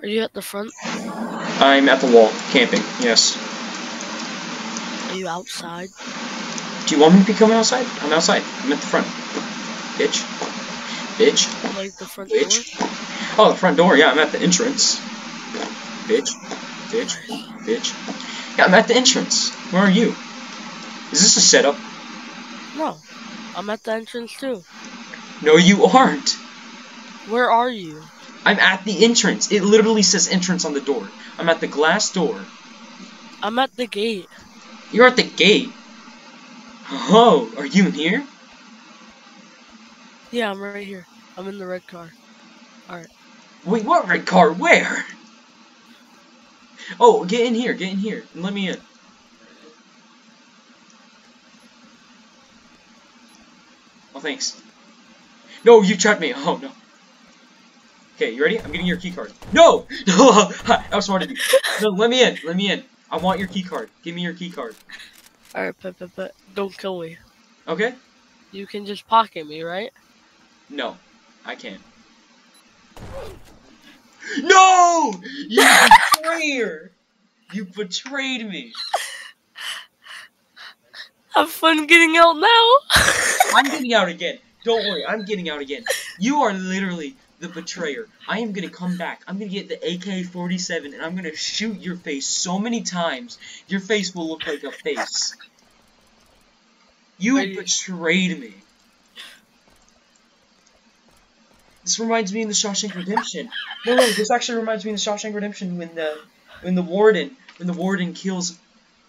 Are you at the front? I'm at the wall, camping, yes. Are you outside? Do you want me to be coming outside? I'm outside. I'm at the front. Bitch. Bitch. Like the front door? Bitch. Oh, the front door, yeah, I'm at the entrance. Bitch. Bitch. Bitch. Yeah, I'm at the entrance. Where are you? Is this a setup? No. I'm at the entrance too. No, you aren't. Where are you? I'm at the entrance. It literally says entrance on the door. I'm at the glass door. I'm at the gate. You're at the gate. Oh, are you in here? Yeah, I'm right here. I'm in the red car. Alright. Wait, what red car? Where? Oh, get in here, get in here, and let me in. Oh, thanks. No, you trapped me. Oh, no. Okay, you ready? I'm getting your key card. No! No! How smart of you. No, let me in. Let me in. I want your key card. Give me your key card. Alright, but, but, but, don't kill me. Okay? You can just pocket me, right? No, I can't. No! You betrayer! You betrayed me. Have fun getting out now. I'm getting out again. Don't worry, I'm getting out again. You are literally the betrayer. I am gonna come back. I'm gonna get the AK-47 and I'm gonna shoot your face so many times, your face will look like a face. You you- betrayed me. This reminds me of the Shawshank Redemption. No, no, this actually reminds me of the Shawshank Redemption when the when the warden when the warden kills.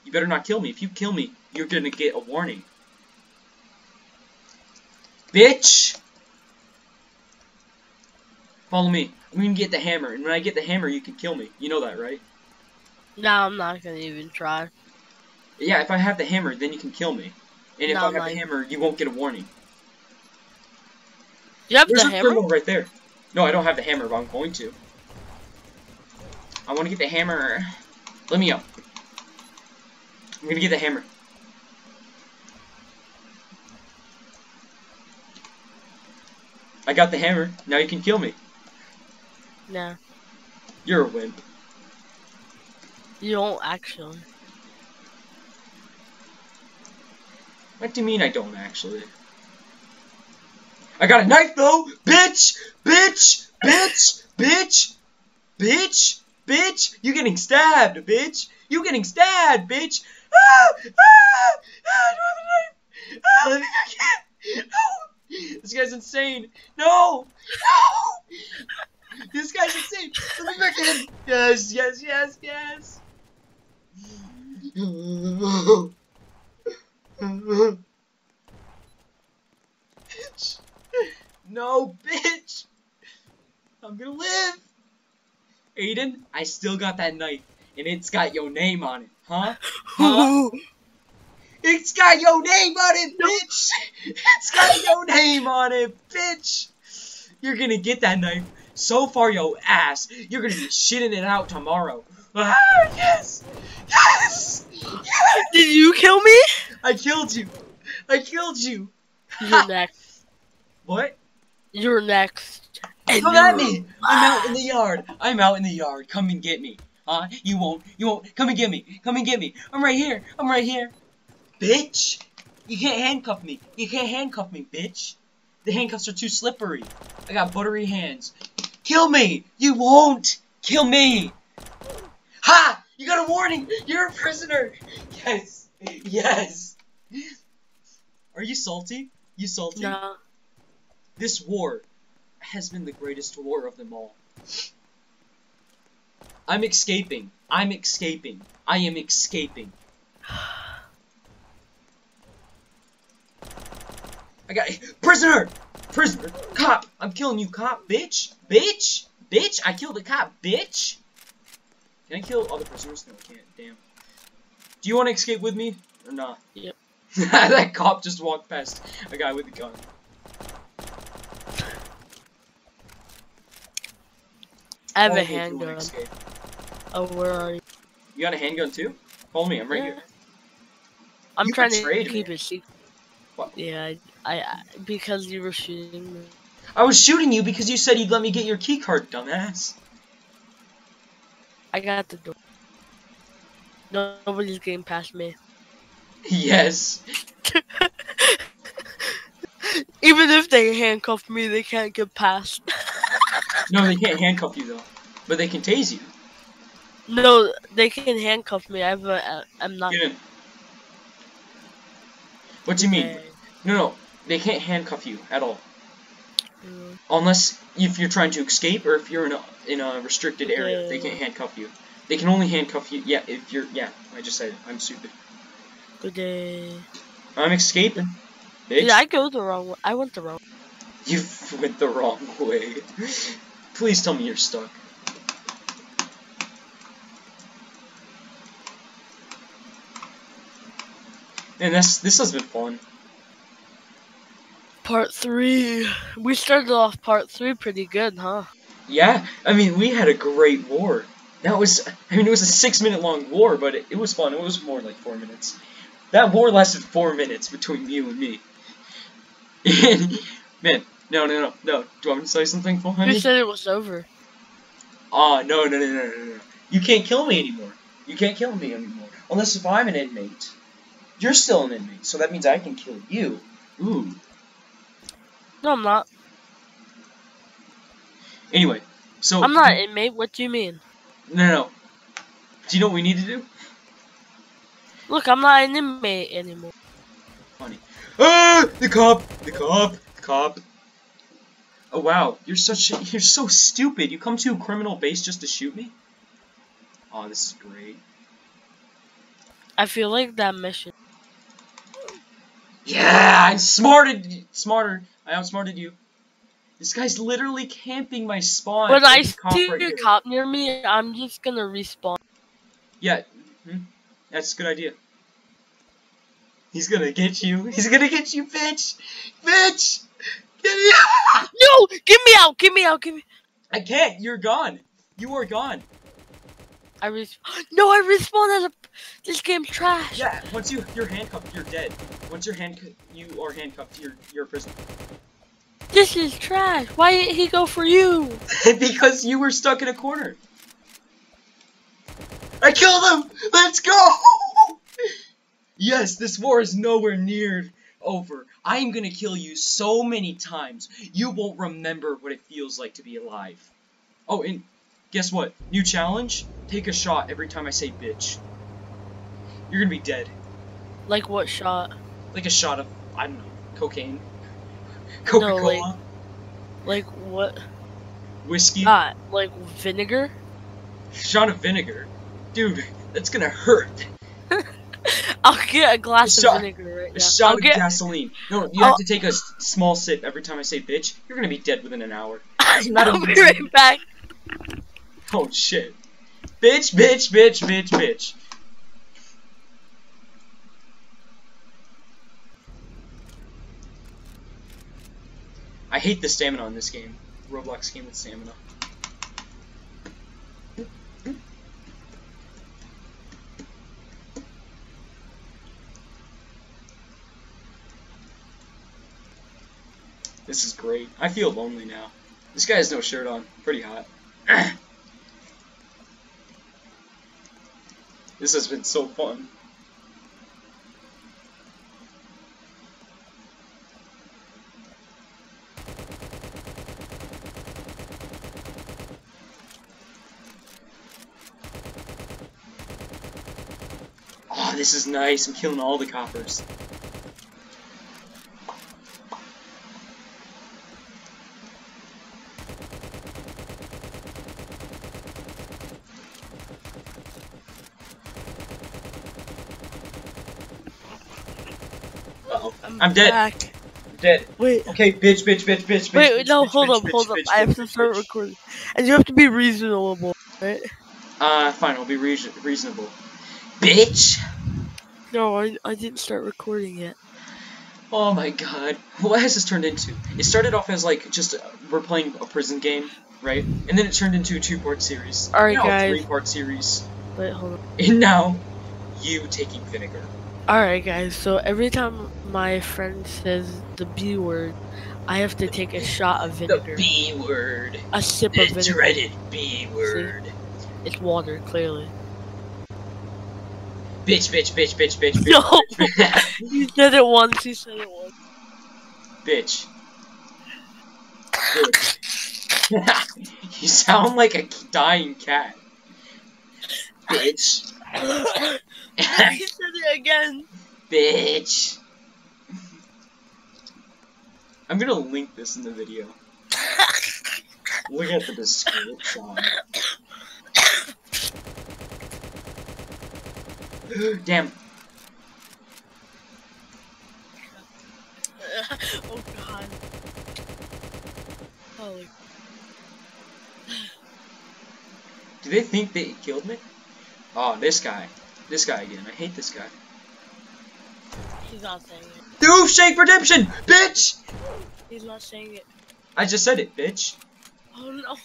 You better not kill me. If you kill me, you're gonna get a warning. Bitch! Follow me. I'm gonna get the hammer, and when I get the hammer, you can kill me. You know that, right? No, I'm not gonna even try. Yeah, if I have the hammer, then you can kill me. And if No, I have the hammer, you won't get a warning. You have There's the a hammer? right there. No, I don't have the hammer, but I'm going to. I want to get the hammer. Let me up. I'm gonna get the hammer. I got the hammer. Now you can kill me. Nah, You're a wimp. you don't actually. What do you mean I don't actually? I got a knife though! Bitch! Bitch! Bitch! Bitch! Bitch! Bitch! You getting stabbed, bitch! You getting stabbed, bitch! Ah! Ah! Ah! I don't have a knife! Ah! I can't! No! This guy's insane! No! No! This guy's insane! Let me back in! Yes, yes, yes, yes! bitch. No, bitch. I'm gonna live. Aiden, I still got that knife, and it's got your name on it, huh? Huh? It's got your name on it, bitch. It's got your name on it, bitch. You're gonna get that knife so far your ass, you're gonna be shitting it out tomorrow. Ah, yes, yes, yes. Did you kill me? I killed you. I killed you. You're next. What? You're next. And Come at me! I'm out in the yard. I'm out in the yard. Come and get me. Huh? You won't. You won't. Come and get me. Come and get me. I'm right here. I'm right here. Bitch! You can't handcuff me. You can't handcuff me, bitch. The handcuffs are too slippery. I got buttery hands. Kill me! You won't! Kill me! Ha! You got a warning! You're a prisoner! Yes! Yes! Are you salty? You salty? No. This war has been the greatest war of them all. I'm escaping. I'm escaping. I am escaping. I got prisoner, prisoner, cop. I'm killing you, cop, bitch, bitch, bitch. I killed a cop, bitch. Can I kill other prisoners? No, I can't. Damn. Do you want to escape with me or not? Yep. that cop just walked past a guy with a gun. I have Follow a me if you wanna handgun. Oh, where are you? You got a handgun too? Follow me, I'm right Yeah. here. I'm You trying to keep me. it secret. What? Yeah, I, I, because you were shooting me. I was shooting you because you said you'd let me get your key card, dumbass. I got the door. No, nobody's getting past me. Yes. Even if they handcuff me, they can't get past. No, they can't handcuff you though, but they can tase you. no, they can handcuff me. I have a, I'm not. In. What do you mean? No, no, they can't handcuff you at all, Mm, unless if you're trying to escape or if you're in a in a restricted area. They can't handcuff you. They can only handcuff you. Yeah, if you're. Yeah, I just said it. I'm stupid. Good day. I'm escaping. Bitch. Did I go the wrong way? I went the wrong. You went the wrong way. Please tell me you're stuck. And this this has been fun. Part three. We started off part three pretty good, huh? Yeah, I mean we had a great war. That was I mean it was a six minute long war, but it, it was fun. It was more like four minutes. That war lasted four minutes between you and me. Man, no, no, no, no. Do you want me to say something funny? You said it was over? Ah, no, no, no, no, no, no. You can't kill me anymore. You can't kill me anymore. Unless if I'm an inmate. You're still an inmate, so that means I can kill you. Ooh. No, I'm not. Anyway, so. I'm not inmate. What do you mean? No, no, no. Do you know what we need to do? Look, I'm not an inmate anymore. Funny. Ah! The cop! The cop! The cop! Oh wow, you're such a, you're so stupid. You come to a criminal base just to shoot me? Oh, this is great. I feel like that mission. Yeah, I smarted smarter. I outsmarted you. This guy's literally camping my spawn. When I There's a cop see right a here. cop near me, I'm just gonna respawn. Yeah, mhm. that's a good idea. He's gonna get you. He's gonna get you, bitch! Bitch! Get me out! No! Get me out! Get me out! Get me! I can't. You're gone. You are gone. I res. No! I respawned as a. This game's trash. Yeah. Once you you're handcuffed, you're dead. Once you're hand you are handcuffed, you're you're a prisoner. This is trash. Why didn't he go for you? because you were stuck in a corner. I killed him! Let's go! yes, this war is nowhere near over. I am gonna kill you so many times, you won't remember what it feels like to be alive. Oh, and guess what? New challenge? Take a shot every time I say bitch. You're gonna be dead. Like what shot? Like a shot of, I don't know, cocaine. Coca-Cola. like- Like what? whiskey. Not like vinegar. shot of vinegar. Dude, that's gonna hurt. I'll get a glass A shot- of vinegar right A now. shot I'll of get. gasoline. No, you I'll- have to take a small sip every time I say bitch. You're gonna be dead within an hour. I'll be right back. Oh shit. Bitch, bitch, bitch, bitch, bitch. I hate the stamina in this game. Roblox game with stamina. This is great. I feel lonely now. This guy has no shirt on. Pretty hot. this has been so fun. Oh, this is nice. I'm killing all the coppers. Uh-oh. I'm dead. Back. Dead. Wait. Okay, bitch, bitch, bitch, bitch, bitch. Wait, bitch, no, bitch, hold bitch, up, bitch, hold up. I have to start recording. And you have to be reasonable, right? Uh, fine, I'll be reason reasonable. Bitch! No, I, I didn't start recording yet. Oh my god. What has this turned into? It started off as like just uh, we're playing a prison game, right? And then it turned into a two-part series. Alright, guys. three-part series. Wait, hold on. And now, you taking vinegar. Alright, guys, so every time my friend says the B word, I have to take a shot of vinegar. The. B word. A sip The of vinegar. dreaded B word. It's water, clearly. Bitch, bitch, bitch, bitch, bitch, bitch. No! bitch. you said it once, you said it once. bitch. Bitch. you sound like a dying cat. Bitch. you said it again. Bitch. I'm gonna link this in the video. Look at the description. Damn. oh god. Holy. Do they think they killed me? Oh, this guy. This guy again. I hate this guy. He's not saying it. Oofshank Redemption! Bitch! He's not saying it. I just said it, bitch. Oh no.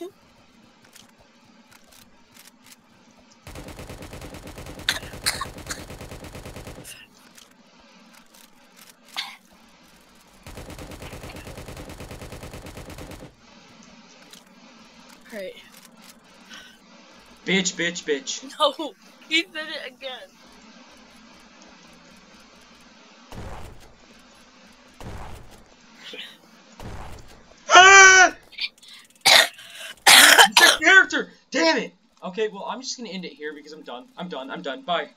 Right. Bitch, bitch, bitch. No, he did it again. Ah! It's a character! Damn it! Okay, well, I'm just gonna end it here because I'm done. I'm done. I'm done. Bye.